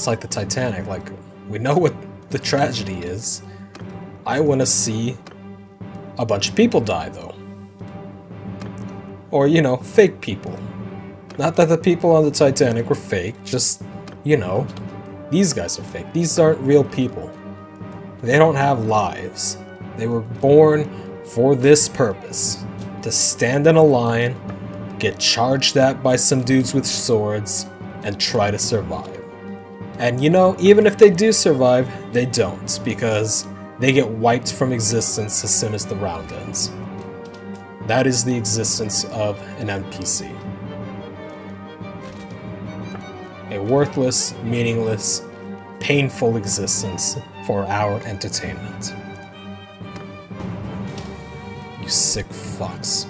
It's like the Titanic, like, we know what the tragedy is. I want to see a bunch of people die, though. Or, you know, fake people. Not that the people on the Titanic were fake, just, you know, these guys are fake. These aren't real people. They don't have lives. They were born for this purpose. To stand in a line, get charged at by some dudes with swords, and try to survive. And you know, even if they do survive, they don't, because they get wiped from existence as soon as the round ends. That is the existence of an NPC. A worthless, meaningless, painful existence for our entertainment. You sick fucks.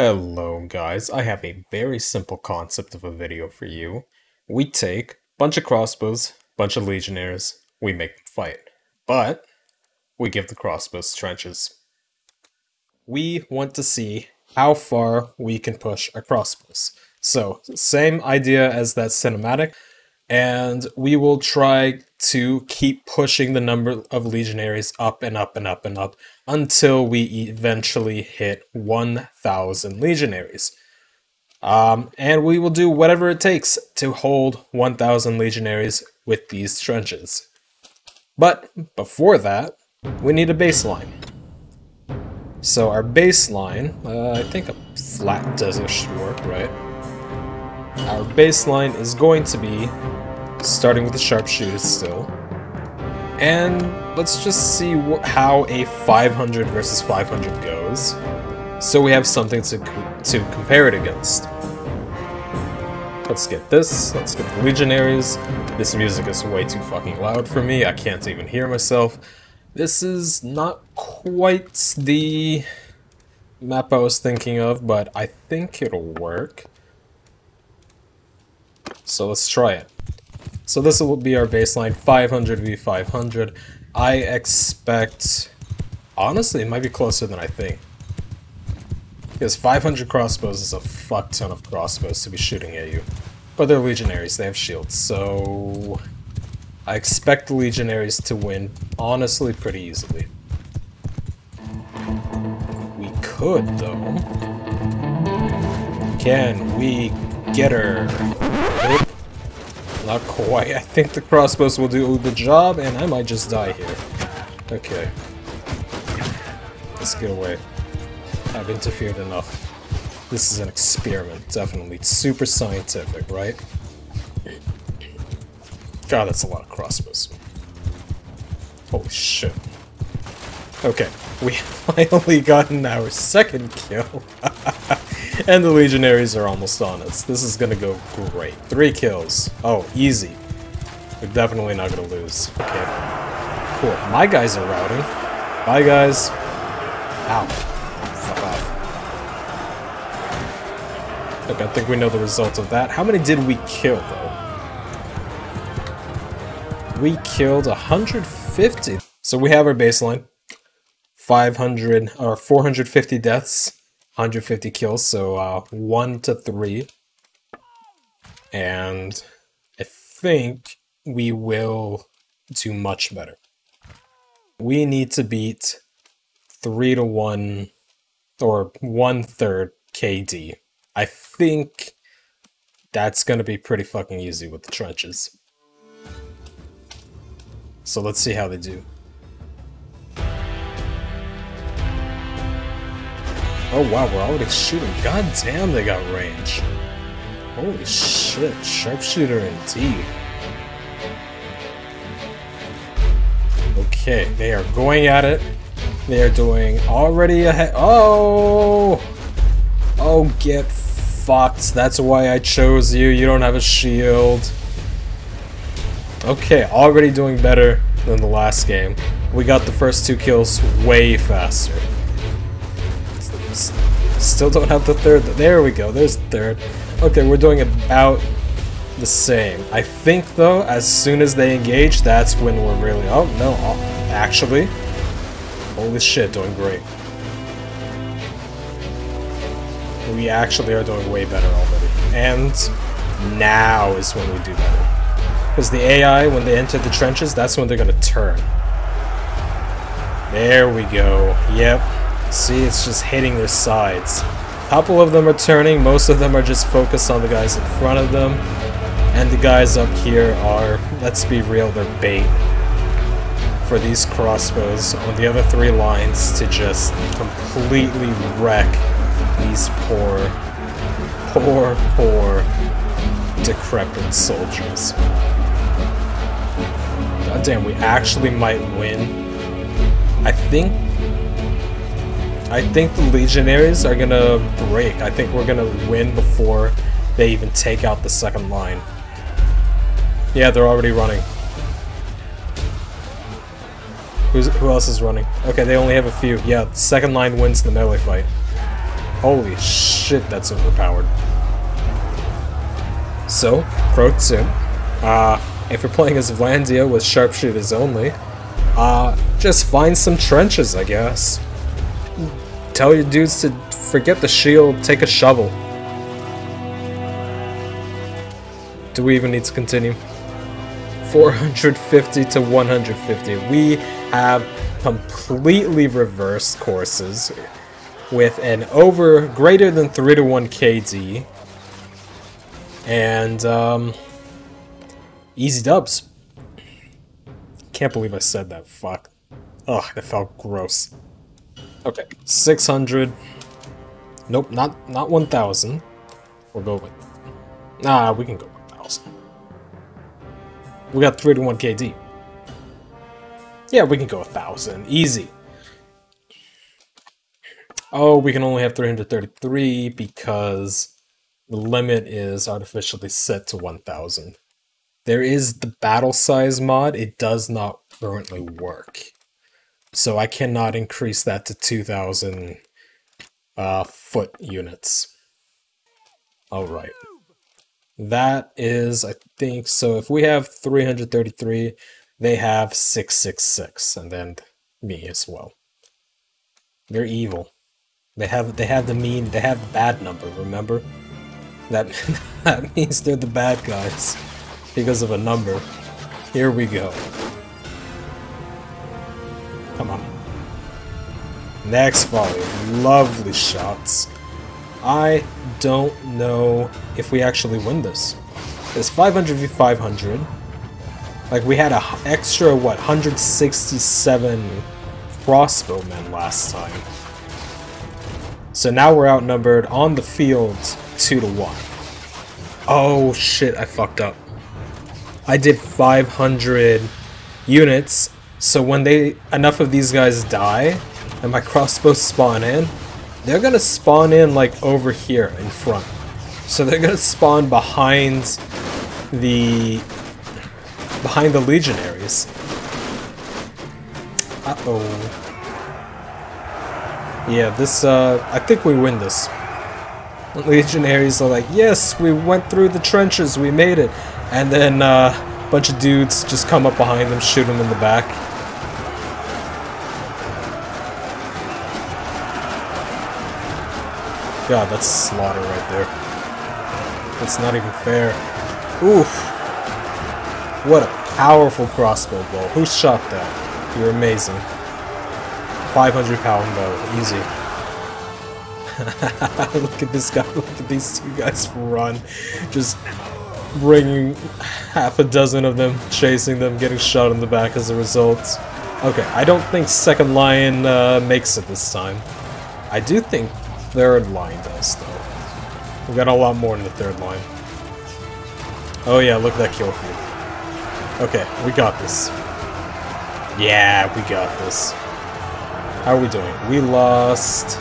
Hello guys, I have a very simple concept of a video for you. We take bunch of crossbows, bunch of legionnaires, we make them fight. But we give the crossbows trenches. We want to see how far we can push our crossbows. So, same idea as that cinematic, and we will try to keep pushing the number of legionaries up and up and up and up until we eventually hit 1,000 legionaries. Um, and we will do whatever it takes to hold 1,000 legionaries with these trenches. But before that, we need a baseline. So our baseline, uh, I think a flat desert should work, right? Our baseline is going to be starting with the sharpshooters still. And let's just see how a 500 versus 500 goes, so we have something to, co to compare it against. Let's get this, let's get the Legionaries. This music is way too fucking loud for me, I can't even hear myself. This is not quite the map I was thinking of, but I think it'll work. So let's try it. So this will be our baseline 500 v 500. I expect... Honestly, it might be closer than I think. Because 500 crossbows is a fuck ton of crossbows to be shooting at you. But they're legionaries, they have shields, so... I expect the legionaries to win, honestly, pretty easily. We could, though. Can we get her? Not quite. I think the crossbows will do the job, and I might just die here. Okay. Let's get away. I've interfered enough. This is an experiment, definitely. It's super scientific, right? God, that's a lot of crossbows. Holy shit. Okay, we finally gotten our second kill. and the legionaries are almost on us. This is gonna go great. Three kills. Oh, easy. We're definitely not gonna lose. Okay. Cool. My guys are routing. Bye, guys. Ow. Fuck off. Look, I think we know the result of that. How many did we kill, though? We killed 150. So we have our baseline. 500 or 450 deaths, 150 kills, so uh, 1 to 3. And I think we will do much better. We need to beat 3 to 1 or 1 third KD. I think that's going to be pretty fucking easy with the trenches. So let's see how they do. Oh wow, we're already shooting. God damn, they got range. Holy shit, sharpshooter indeed. Okay, they are going at it. They are doing already ahead. Oh! Oh, get fucked. That's why I chose you. You don't have a shield. Okay, already doing better than the last game. We got the first two kills way faster. Still don't have the third. There we go. There's the third. Okay, we're doing about the same. I think, though, as soon as they engage, that's when we're really... Oh, no. Oh, actually. Holy shit, doing great. we actually are doing way better already. And now is when we do better. Because the AI, when they enter the trenches, that's when they're going to turn. There we go. Yep. See, it's just hitting their sides. A couple of them are turning, most of them are just focused on the guys in front of them. And the guys up here are, let's be real, they're bait for these crossbows on the other three lines to just completely wreck these poor, poor, poor, decrepit soldiers. God damn, we actually might win. I think I think the Legionaries are gonna break. I think we're gonna win before they even take out the second line. Yeah, they're already running. Who's, who else is running? Okay, they only have a few. Yeah, second line wins the melee fight. Holy shit, that's overpowered. So, pro tip, uh, if you're playing as Vlandia with sharpshooters only, uh, just find some trenches, I guess. Tell your dudes to forget the shield, take a shovel. Do we even need to continue? 450 to 150. We have completely reversed courses with an over greater than 3 to 1 KD and um, easy dubs. Can't believe I said that. Fuck. Ugh, that felt gross. Okay, 600. Nope, not not 1,000. We'll go with... Nah, we can go 1,000. We got 3 to 1 KD. Yeah, we can go 1,000. Easy. Oh, we can only have 333 because the limit is artificially set to 1,000. There is the battle size mod. It does not currently work. So I cannot increase that to 2,000 uh, foot units. Alright. That is, I think, so if we have 333, they have 666, and then me as well. They're evil. They have they have the mean they have the bad number, remember? That that means they're the bad guys because of a number. Here we go. Come on. Next volley. Lovely shots. I don't know if we actually win this. It's 500 v 500. Like, we had a extra, what, 167 crossbowmen last time. So now we're outnumbered on the field 2 to 1. Oh shit, I fucked up. I did 500 units, so when they enough of these guys die, and my crossbows spawn in, they're gonna spawn in like over here in front. So they're gonna spawn behind the behind the legionaries. Uh-oh. Yeah, this, uh, I think we win this. Legionaries are like, yes, we went through the trenches, we made it. And then, uh, a bunch of dudes just come up behind them, shoot them in the back. God, that's slaughter right there. That's not even fair. Oof. What a powerful crossbow bow. Who shot that? You're amazing. 500 pound bow. Easy. look at this guy. Look at these two guys run. Just bringing half a dozen of them, chasing them, getting shot in the back as a result. Okay, I don't think second lion uh, makes it this time. I do think third line does, though. We got a lot more in the third line. Oh yeah, look at that kill feed. Okay, we got this. Yeah, we got this. How are we doing? We lost...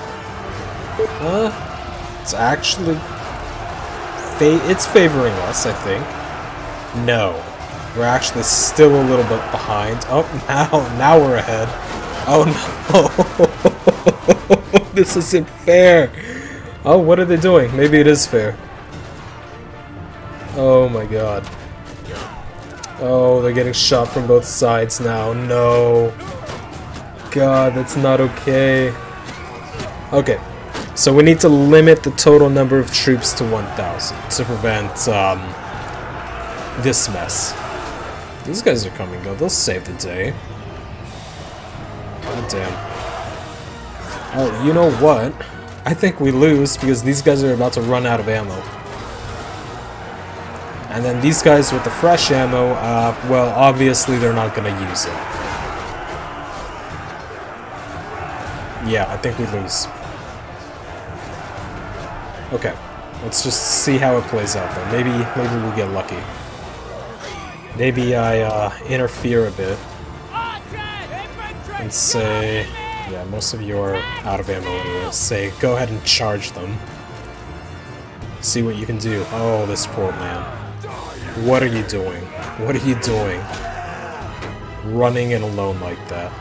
Uh, it's actually... Fa it's favoring us, I think. No. We're actually still a little bit behind. Oh, now, now we're ahead. Oh no! this isn't fair! Oh, what are they doing? Maybe it is fair. Oh my god. Oh, they're getting shot from both sides now. No. God, that's not okay. Okay. So we need to limit the total number of troops to 1,000 to prevent um, this mess. These guys are coming though, they'll save the day. God damn. Oh, you know what? I think we lose because these guys are about to run out of ammo. And then these guys with the fresh ammo, uh, well, obviously they're not going to use it. Yeah, I think we lose. Okay, let's just see how it plays out though. Maybe, maybe we'll get lucky. Maybe I uh, interfere a bit and say, yeah, most of you are out of ammo anyway. Say, go ahead and charge them. See what you can do. Oh, this poor man. What are you doing? What are you doing? Running in alone like that.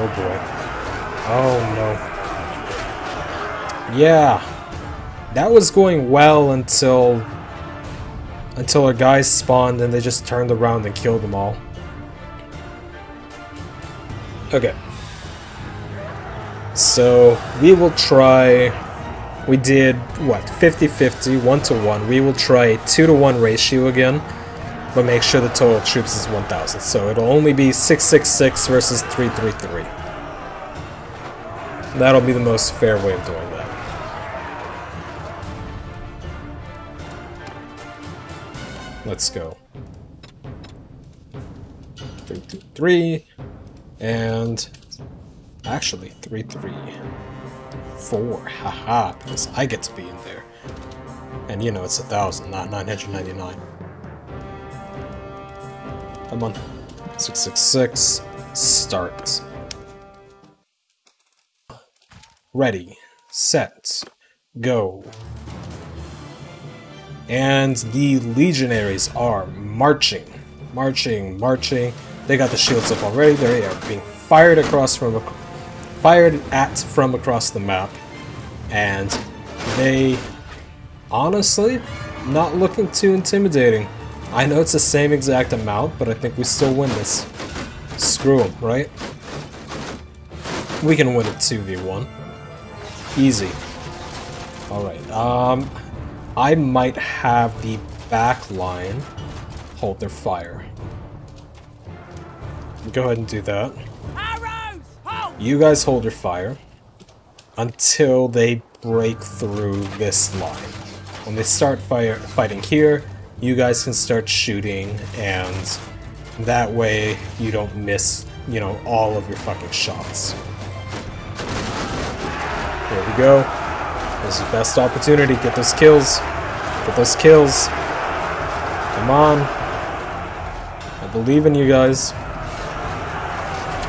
Oh boy. Oh no. Yeah. That was going well until... Until our guys spawned and they just turned around and killed them all. Okay. So, we will try... We did, what, 50-50, 1 to 1. We will try a 2 to 1 ratio again, but make sure the total troops is 1,000. So it'll only be 666 versus 333. That'll be the most fair way of doing that. Let's go. Three, two, three, and actually three, three, four. Haha, because I get to be in there. And you know it's a thousand, not 999. Come on. 666. Start. Ready. Set. Go. And the legionaries are marching. Marching, marching. They got the shields up already. They are being fired across from fired at from across the map. And they honestly not looking too intimidating. I know it's the same exact amount, but I think we still win this. Screw them, right? We can win it 2v1. Easy. Alright, um... I might have the back line hold their fire. Go ahead and do that. You guys hold your fire until they break through this line. When they start fire fighting here, you guys can start shooting, and that way you don't miss, you know, all of your fucking shots. There we go. This is the best opportunity. Get those kills. Get those kills. Come on. I believe in you guys.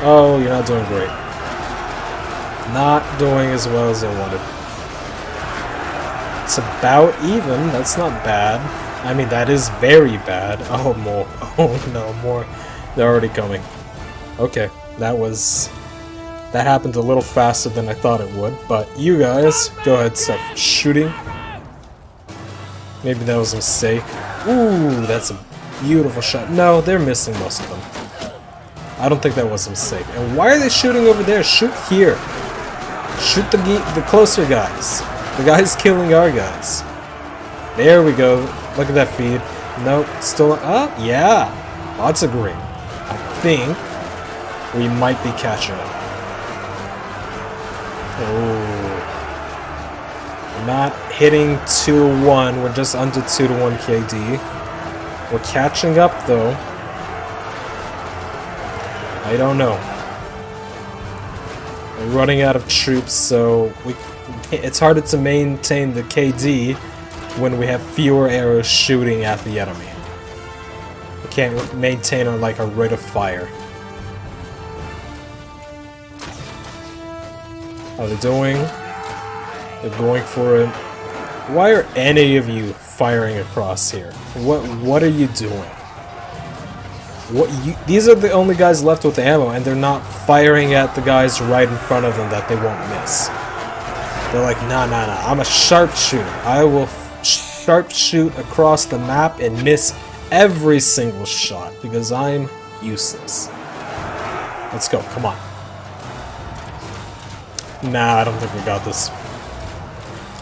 Oh, you're not doing great. Not doing as well as I wanted. It's about even. That's not bad. I mean, that is very bad. Oh, more. Oh, no, more. They're already coming. Okay, that was that happened a little faster than I thought it would, but you guys, go ahead start shooting. Maybe that was a mistake. Ooh, that's a beautiful shot. No, they're missing most of them. I don't think that was a mistake. And why are they shooting over there? Shoot here. Shoot the the closer guys. The guys killing our guys. There we go. Look at that feed. Nope, still up. Oh, yeah, lots of green. I think we might be catching up. Oh. Not hitting 2-1. We're just under 2-1 KD. We're catching up, though. I don't know. We're running out of troops, so we it's harder to maintain the KD when we have fewer arrows shooting at the enemy. We can't maintain our, like, a rate of fire. How they doing? They're going for it. Why are any of you firing across here? What what are you doing? What you, these are the only guys left with the ammo, and they're not firing at the guys right in front of them that they won't miss. They're like, nah, nah, nah. I'm a sharpshooter. I will sharpshoot across the map and miss every single shot because I'm useless. Let's go. Come on. Nah, I don't think we got this.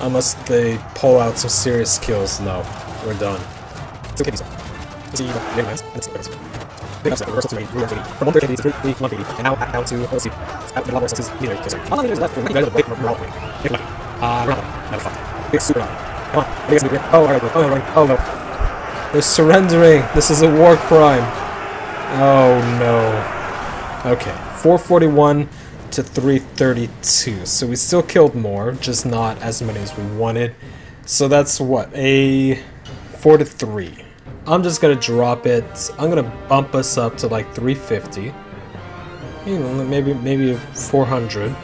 Unless they pull out some serious kills. No, we're done. It's okay, big upset, reversal to a From 130 to 3, 180, and now down to, let's see, at the level. How many meters left? We're ready to wait, we're all waiting. Lucky. Uh, Never. Big super. Come on, Oh, oh, oh no. They're surrendering. This is a war crime. Oh no. Okay, 441 to 332. So we still killed more, just not as many as we wanted. So that's what, a 4 to 3. I'm just gonna drop it. I'm gonna bump us up to like 350. You know, maybe maybe 400.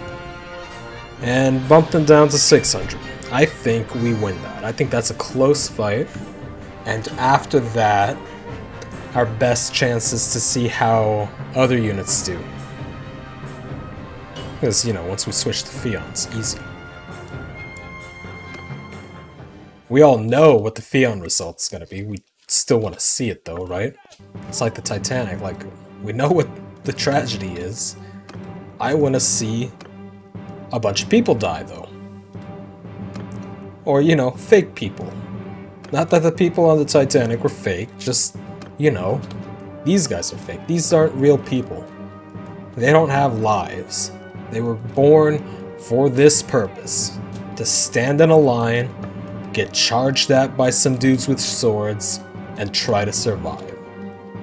And bump them down to 600. I think we win that. I think that's a close fight. And after that, our best chances to see how other units do. Because, you know, once we switch to Fians, easy. We all know what the Fian result's gonna be. We still want to see it though, right? It's like the Titanic, like, we know what the tragedy is. I want to see a bunch of people die though. Or, you know, fake people. Not that the people on the Titanic were fake, just, you know, these guys are fake. These aren't real people. They don't have lives. They were born for this purpose. To stand in a line, get charged at by some dudes with swords, and try to survive.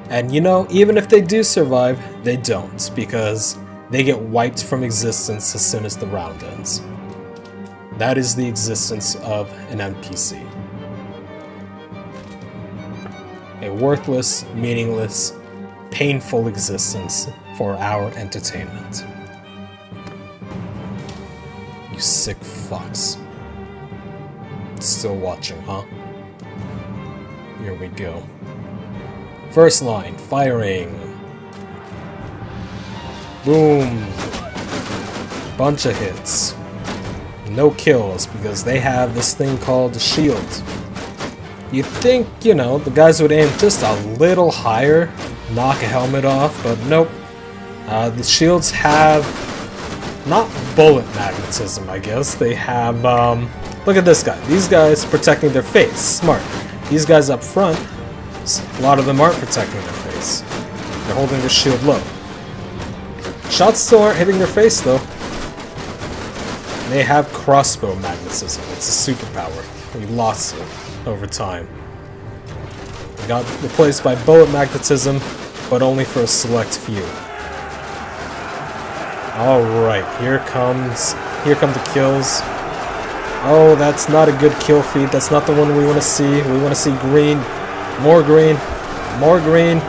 And you know, even if they do survive, they don't, because they get wiped from existence as soon as the round ends. That is the existence of an NPC. A worthless, meaningless, painful existence for our entertainment. You sick fucks. Still watching, huh? Here we go. First line, firing. Boom. Bunch of hits. No kills, because they have this thing called the shield. You'd think, you know, the guys would aim just a little higher, knock a helmet off, but nope. Uh, the shields have not bullet magnetism, I guess. They have, um, look at this guy. These guys protecting their face. Smart. These guys up front, a lot of them aren't protecting their face. They're holding their shield low. Shots still aren't hitting their face, though. They have crossbow magnetism. It's a superpower. We lost it over time. It got replaced by bullet magnetism, but only for a select few. Alright, here comes... Here come the kills. Oh, that's not a good kill feed. That's not the one we want to see. We want to see green. More green. More green.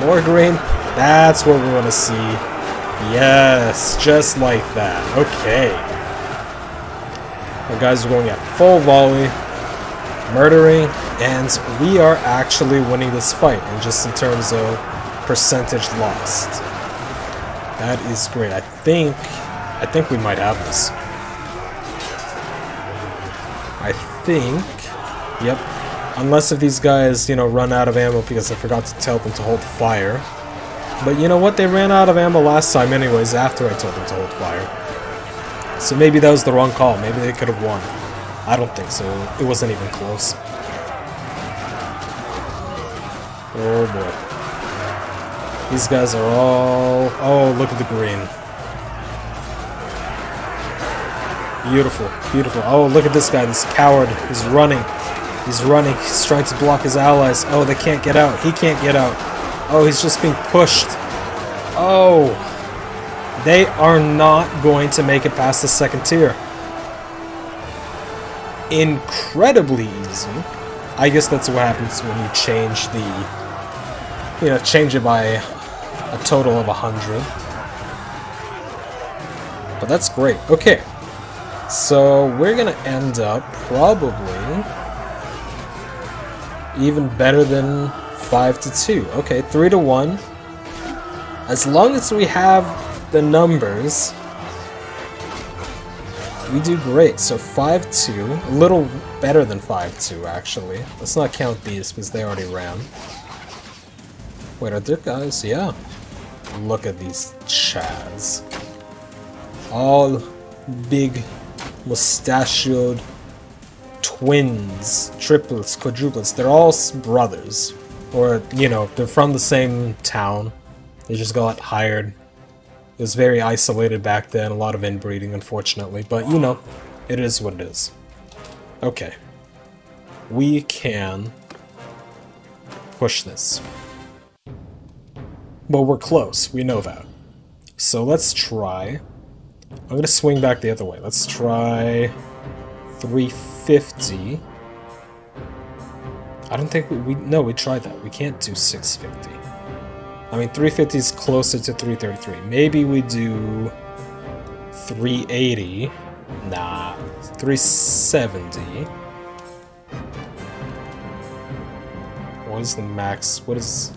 More green. That's what we want to see. Yes, just like that. Okay. Our guys are going at full volley. Murdering. And we are actually winning this fight. And just in terms of percentage lost. That is great. I think... I think we might have this. Think. Yep. Unless if these guys, you know, run out of ammo because I forgot to tell them to hold fire. But you know what? They ran out of ammo last time anyways, after I told them to hold fire. So maybe that was the wrong call. Maybe they could have won. I don't think so. It wasn't even close. Oh boy. These guys are all... Oh, look at the green. Beautiful, beautiful. Oh, look at this guy, this coward. He's running. He's running. He's trying to block his allies. Oh, they can't get out. He can't get out. Oh, he's just being pushed. Oh. They are not going to make it past the second tier. Incredibly easy. I guess that's what happens when you change the... You know, change it by a total of 100. But that's great. Okay. So we're gonna end up probably even better than 5 to 2. Okay, 3 to 1. As long as we have the numbers, we do great. So 5-2, a little better than 5-2 actually. Let's not count these because they already ran. Wait, are there guys? Yeah. Look at these chads. All big mustachioed twins, triplets, quadruplets. They're all brothers. Or, you know, they're from the same town. They just got hired. It was very isolated back then, a lot of inbreeding, unfortunately. But, you know, it is what it is. Okay. We can push this. But we're close, we know that. So let's try... I'm gonna swing back the other way. Let's try 350. I don't think we, we no, we tried that. We can't do 650. I mean, 350 is closer to 333. Maybe we do 380. Nah, 370. What is the max? What is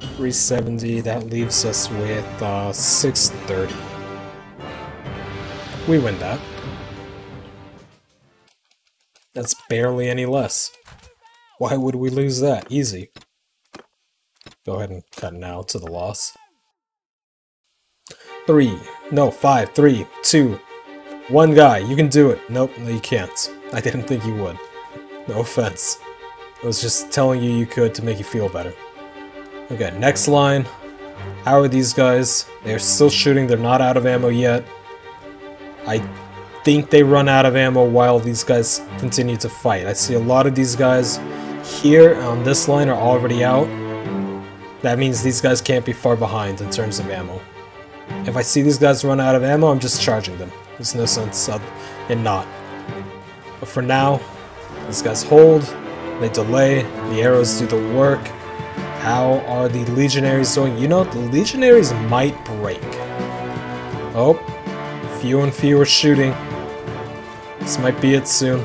370? That leaves us with uh, 630. We win that. That's barely any less. Why would we lose that? Easy. Go ahead and cut now to the loss. Three. No, five, three, two, one guy. You can do it. Nope, no you can't. I didn't think you would. No offense. I was just telling you you could to make you feel better. Okay, next line. How are these guys? They're still shooting. They're not out of ammo yet. I think they run out of ammo while these guys continue to fight. I see a lot of these guys here on this line are already out. That means these guys can't be far behind in terms of ammo. If I see these guys run out of ammo, I'm just charging them. There's no sense in not. But for now, these guys hold, they delay, the arrows do the work. How are the legionaries doing? You know, the legionaries might break. Oh, few and fewer shooting. This might be it soon.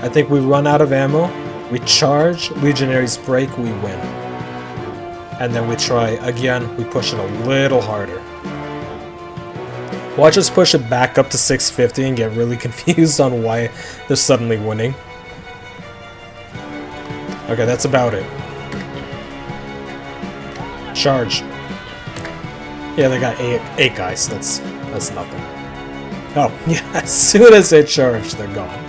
I think we run out of ammo, we charge, legionaries break, we win. And then we try again, we push it a little harder. Watch us push it back up to 650 and get really confused on why they're suddenly winning. Okay, that's about it. Charge. Yeah, they got eight, eight guys. That's that's nothing. Oh, yeah, as soon as they charge, they're gone.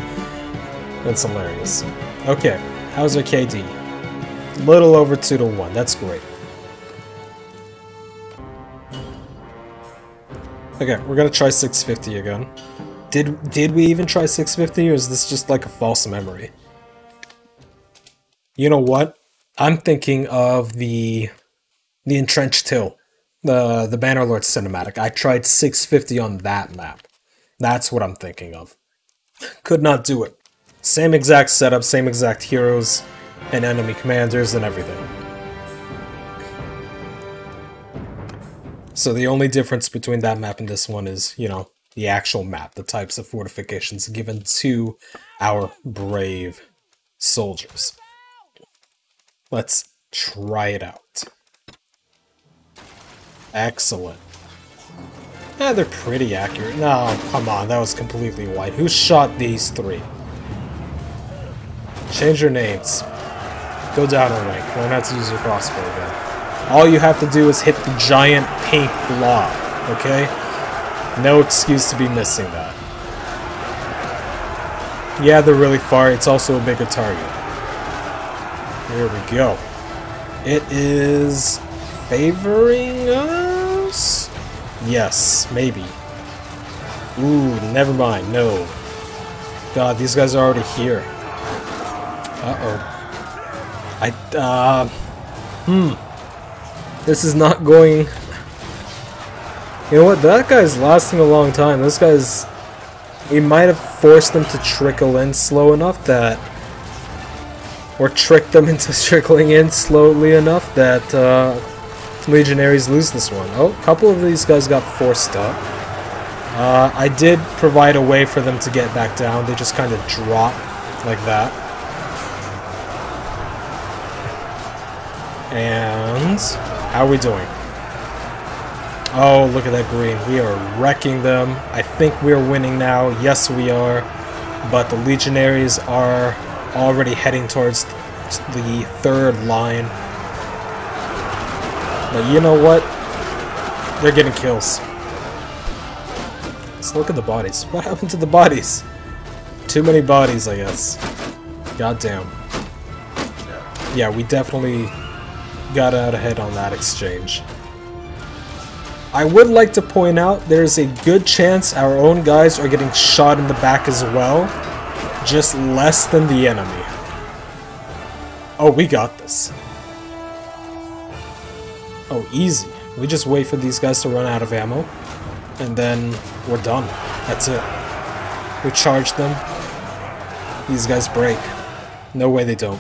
That's hilarious. Okay, how's our KD? Little over 2 to 1, that's great. Okay, we're gonna try 650 again. Did did we even try 650 or is this just like a false memory? You know what? I'm thinking of the the entrenched hill, the the Bannerlord cinematic. I tried 650 on that map. That's what I'm thinking of. Could not do it. Same exact setup, same exact heroes and enemy commanders and everything. So the only difference between that map and this one is, you know, the actual map, the types of fortifications given to our brave soldiers. Let's try it out. Excellent. Yeah, they're pretty accurate. No, come on, that was completely white. Who shot these three? Change your names. Go down a rank. Learn how to use your crossbow again. All you have to do is hit the giant pink blob, okay? No excuse to be missing that. Yeah, they're really far. It's also a bigger target. Here we go. It is favoring us? Yes, maybe. Ooh, never mind. No. God, these guys are already here. Uh-oh. I, uh... Hmm. This is not going... You know what? That guy's lasting a long time. This guy's... We might have forced them to trickle in slow enough that... Or tricked them into trickling in slowly enough that, uh... Legionaries lose this one. Oh, a couple of these guys got forced up. Uh, I did provide a way for them to get back down. They just kind of drop like that. And how are we doing? Oh, look at that green. We are wrecking them. I think we're winning now. Yes, we are. But the Legionaries are already heading towards the third line. But you know what? They're getting kills. bodies. Look at the bodies. What happened to the bodies? Too many bodies, I guess. Goddamn. Yeah, we definitely got out ahead on that exchange. I would like to point out there's a good chance our own guys are getting shot in the back as well, just less than the enemy. Oh, we got this. Oh, easy. We just wait for these guys to run out of ammo, and then we're done. That's it. We charge them. These guys break. No way they don't.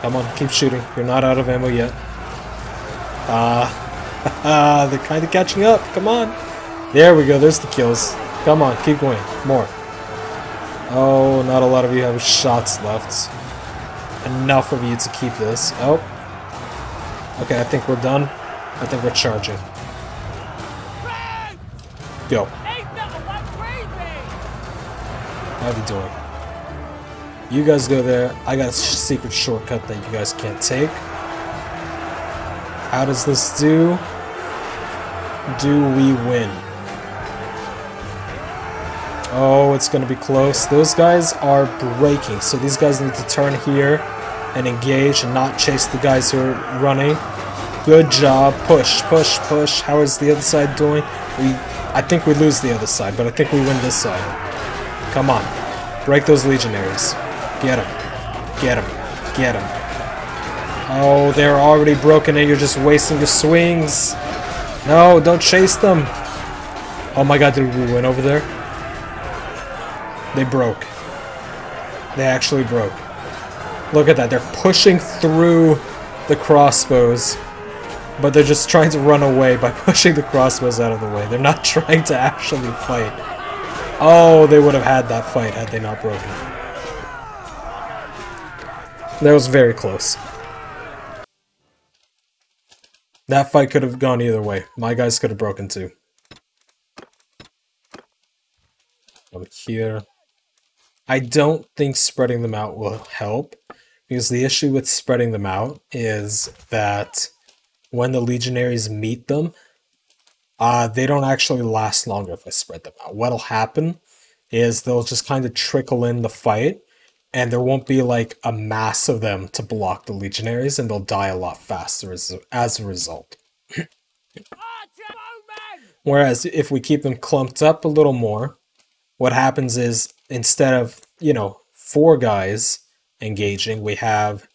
Come on, keep shooting. You're not out of ammo yet. Ah, uh, they're kind of catching up. Come on. There we go. There's the kills. Come on, keep going. More. Oh, not a lot of you have shots left. Enough of you to keep this. Oh. Okay, I think we're done. I think we're charging. Go. How you doing? You guys go there. I got a secret shortcut that you guys can't take. How does this do? Do we win? Oh, it's going to be close. Those guys are breaking, so these guys need to turn here and engage and not chase the guys who are running. Good job. Push, push, push. How is the other side doing? We, I think we lose the other side, but I think we win this side. Come on. Break those legionaries. Get them. Get them. Get them. Oh, they're already broken and you're just wasting your swings. No, don't chase them. Oh my god, did we win over there? They broke. They actually broke. Look at that. They're pushing through the crossbows. But they're just trying to run away by pushing the crossbows out of the way. They're not trying to actually fight. Oh, they would have had that fight had they not broken. That was very close. That fight could have gone either way. My guys could have broken too. Over here. I don't think spreading them out will help, because the issue with spreading them out is that when the legionaries meet them, uh, they don't actually last longer if I spread them out. What'll happen is they'll just kind of trickle in the fight, and there won't be like a mass of them to block the legionaries, and they'll die a lot faster as, as a result. Whereas if we keep them clumped up a little more, what happens is instead of, you know, four guys engaging, we have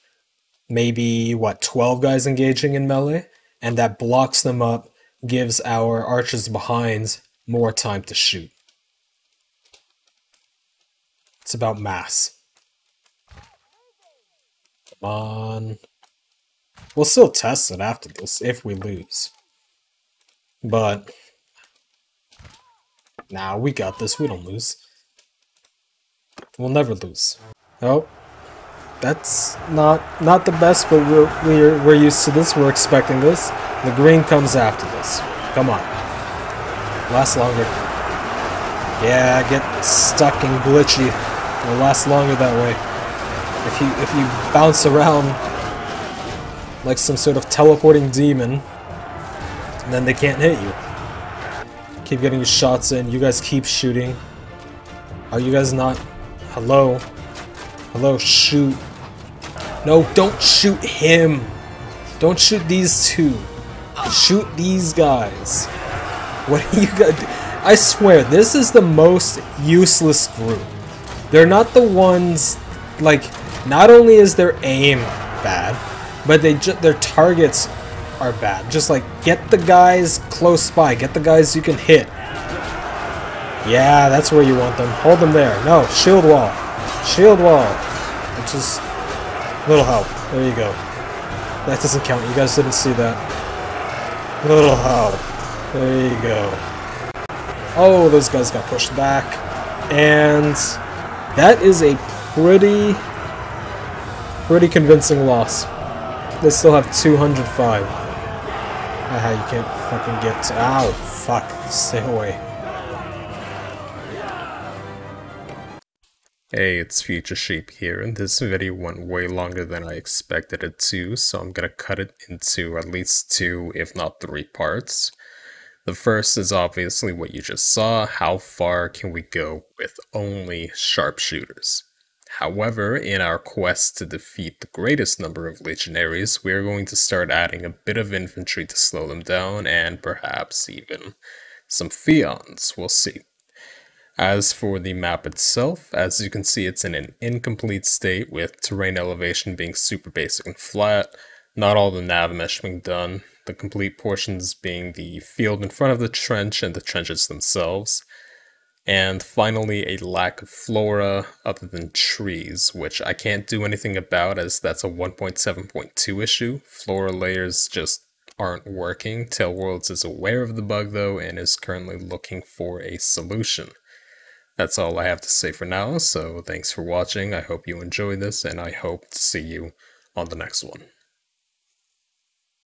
maybe, what, 12 guys engaging in melee? And that blocks them up, gives our archers behind more time to shoot. It's about mass. Come on. We'll still test it after this, if we lose. But... Nah, we got this. We don't lose. We'll never lose. Oh, that's not not the best, but we're we're we're used to this. We're expecting this. The green comes after this. Come on, last longer. Yeah, get stuck and glitchy. It'll last longer that way. If you if you bounce around like some sort of teleporting demon, then they can't hit you. Keep getting your shots in. You guys keep shooting. Are you guys not Hello? Hello, shoot. No, don't shoot him. Don't shoot these two. Shoot these guys. What are you gonna do? I swear, this is the most useless group. They're not the ones, like, not only is their aim bad, but they their targets are bad. Just like, get the guys close by, get the guys you can hit. Yeah, that's where you want them. Hold them there. No, shield wall. Shield wall. Is little help. There you go. That doesn't count. You guys didn't see that. Little help. There you go. Oh, those guys got pushed back. And that is a pretty, pretty convincing loss. They still have 205. Ah, you can't fucking get to- Ow, fuck. Stay away. Hey, it's Future Sheep here, and this video went way longer than I expected it to, so I'm gonna cut it into at least two, if not three parts. The first is obviously what you just saw how far can we go with only sharpshooters? However, in our quest to defeat the greatest number of legionaries, we are going to start adding a bit of infantry to slow them down, and perhaps even some Fians. We'll see. As for the map itself, as you can see it's in an incomplete state with terrain elevation being super basic and flat, not all the nav mesh being done, the complete portions being the field in front of the trench and the trenches themselves, and finally, a lack of flora other than trees, which I can't do anything about as that's a 1.7.2 issue. Flora layers just aren't working. TaleWorlds is aware of the bug though and is currently looking for a solution. That's all I have to say for now, so thanks for watching. I hope you enjoyed this, and I hope to see you on the next one.